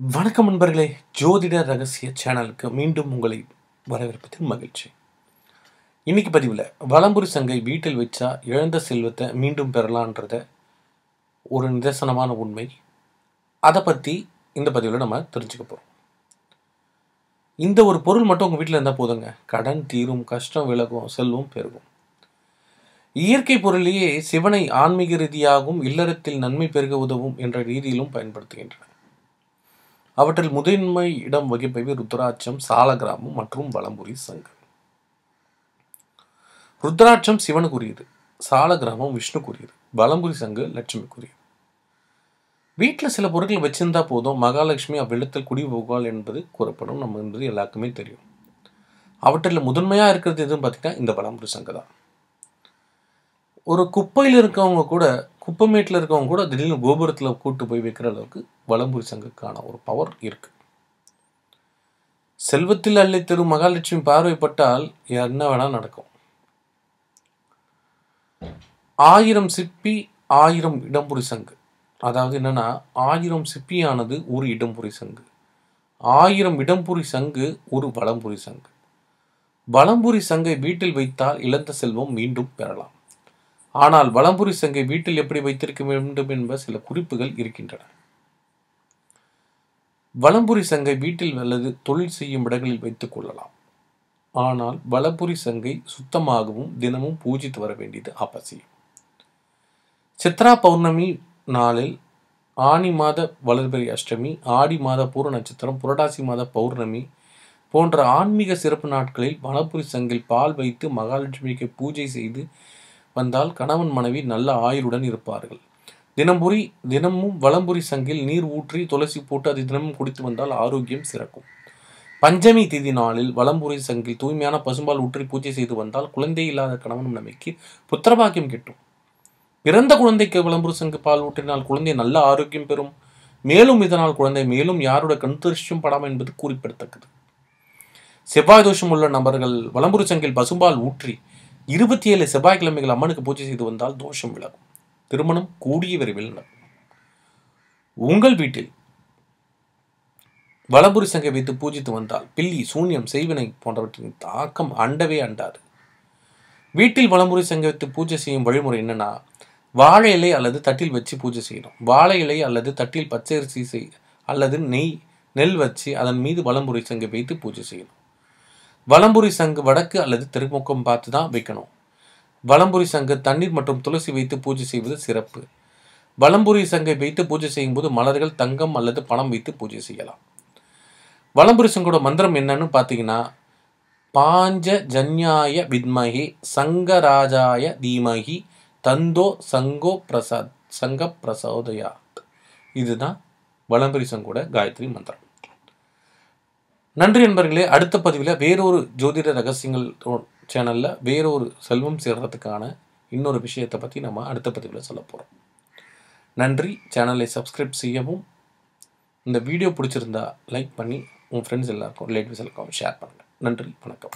வணக்கம் நண்பர்களே. ஜோதிட ரகசிய சேனலுக்கு மீண்டும் உங்களை வரவேற்பதில் மகிழ்ச்சி. இன்னைக்கு பதிவில் வலம்புரி சங்கை வீட்டில் வச்சா இழந்த செல்வத்தை மீண்டும் பெறலான்றத ஒரு நிதர்சனமான உண்மை. அதை பற்றி இந்த பதிவில் நம்ம தெரிஞ்சுக்க போகிறோம் இந்த ஒரு பொருள் மட்டும் உங்கள் வீட்டில் இருந்தால் போதுங்க. கடன் தீரும் கஷ்டம் விலகும் செல்வம் பெருகும். இயற்கை பொருளையே சிவனை ஆன்மீக ரீதியாகவும் இல்லறத்தில் நன்மை பெருக உதவும் என்ற ரீதியிலும் பயன்படுத்துகின்றன. அவற்றில் முதன்மை இடம் வகிப்பவை ருத்ராட்சம் சாலகிராமம் மற்றும் வலம்புரி சங்கு ருத்ராட்சம் சிவனுக்குரியது சாலகிராமம் விஷ்ணுக்குரியது வலம்புரி சங்கு லட்சுமிக்குரியது. வீட்டில் சில பொருட்கள் வச்சிருந்தா போதும் மகாலட்சுமி அவ்விடத்தில் குடி போகால் என்பது கூறப்படும் நம்ம என்பது எல்லாருக்குமே தெரியும். அவற்றில் முதன்மையாக இருக்கிறது எதுன்னு பார்த்தீங்கன்னா இந்த வலம்புரி சங்கு தான். ஒரு குப்பையில் இருக்கவங்க கூட குப்பமேட்டில் இருக்கவங்க கூட திடீர்னு கோபுரத்தில் கூட்டு போய் வைக்கிற அளவுக்கு வலம்புரி சங்குக்கான ஒரு பவர் இருக்கு. செல்வத்தில் அள்ளி தரும் மகாலட்சுமி பார்வைப்பட்டால் என்ன வேணால் நடக்கும். ஆயிரம் சிப்பி ஆயிரம் இடம்புரி சங்கு. அதாவது என்னன்னா ஆயிரம் சிப்பியானது ஒரு இடம்புரி சங்கு. ஆயிரம் இடம்புரி சங்கு ஒரு வலம்புரி சங்கு. வலம்புரி சங்கை வீட்டில் வைத்தால் இழந்த செல்வம் மீண்டும் பெறலாம். ஆனால் வலம்புரி சங்கை வீட்டில் எப்படி வைத்திருக்க வேண்டும் என்ப சில குறிப்புகள் இருக்கின்றன. வலம்புரி சங்கை வீட்டில் அல்லது தொழில் செய்யும் இடங்களில் வைத்துக் கொள்ளலாம். ஆனால் வலம்புரி சங்கை சுத்தமாகவும் தினமும் பூஜித்து வர வேண்டியது அவசியம். சித்ரா பௌர்ணமி நாளில் ஆனி மாத வளர்பெரி அஷ்டமி ஆடி மாத பூர நட்சத்திரம் புரட்டாசி மாத பௌர்ணமி போன்ற ஆன்மீக சிறப்பு நாட்களில் வலம்புரி சங்கில் பால் வைத்து மகாலட்சுமிக்கு பூஜை செய்து வந்தால் கணவன் மனைவி நல்ல ஆயுளுடன் இருப்பார்கள். தினம்புரி தினமும் வளம்புரி சங்கில் நீர் ஊற்றி துளசி போட்டு அதை தினமும் குடித்து வந்தால் ஆரோக்கியம் சிறக்கும். பஞ்சமி திதி நாளில் வளம்புரி சங்கில் தூய்மையான பசும்பால் ஊற்றி பூஜை செய்து வந்தால் குழந்தை இல்லாத கணவன் மனைவிக்கு புத்திரபாக்கியம் கிட்டும். பிறந்த குழந்தைக்கு விளம்பர சங்கு பால் ஊற்றினால் குழந்தை நல்ல ஆரோக்கியம் பெறும். மேலும் இதனால் குழந்தை மேலும் யாரோட கண் திருஷ்டியும் படாமல் என்பது குறிப்பிடத்தக்கது. செவ்வாய் தோஷம் உள்ள நபர்கள் வளம்புரி சங்கில் பசும்பால் ஊற்றி இருபத்தி ஏழு செவ்வாய்க்கிழமைகள் அம்மனுக்கு பூஜை செய்து வந்தால் தோஷம் விலகும். திருமணம் கூடிய விரைவில் நடக்கும். உங்கள் வீட்டில் வலபுரி சங்கை வைத்து பூஜித்து வந்தால் பில்லி சூன்யம் செய்வினை போன்றவற்றின் தாக்கம் அண்டவே அண்டாது. வீட்டில் வலம்புரி சங்கை வைத்து பூஜை செய்யும் வழிமுறை என்னன்னா வாழை இலை அல்லது தட்டில் வச்சு பூஜை செய்யணும். வாழை இலை அல்லது தட்டில் பச்சரிசி செய் அல்லது நெய் நெல் வச்சு அதன் மீது வலம்புரி சங்கை வைத்து பூஜை செய்யணும். வலம்புரி சங்கு வடக்கு அல்லது தெருமுக்கம் பார்த்து தான் வைக்கணும். வலம்புரி சங்கு தண்ணீர் மற்றும் துளசி வைத்து பூஜை செய்வது சிறப்பு. வலம்புரி சங்கை வைத்து பூஜை செய்யும்போது மலர்கள் தங்கம் அல்லது பணம் வைத்து பூஜை செய்யலாம். வலம்புரி சங்கோட மந்திரம் என்னன்னு பார்த்தீங்கன்னா பாஞ்ச ஜன்யாய வித்மகி சங்கராஜாய தீமகி தந்தோ சங்கோ பிரசாத் சங்க பிரசோதயா இதுதான் வலம்புரி சங்கோட காயத்ரி மந்திரம். நன்றி நண்பர்களே அடுத்த பதிவில் வேறொரு ஜோதிட ரகசியங்கள் சேனலில் வேறொரு செல்வம் சேர்றதுக்கான இன்னொரு விஷயத்தை பற்றி நம்ம அடுத்த பதிவில் சொல்ல போகிறோம் நன்றி. சேனலை சப்ஸ்கிரைப் செய்யவும். இந்த வீடியோ பிடிச்சிருந்தா லைக் பண்ணி உங்கள் ஃப்ரெண்ட்ஸ் எல்லாருக்கும் ரிலேட்டிவ்ஸ் எல்லாருக்கும் ஷேர் பண்ணுங்கள் நன்றி. வணக்கம்.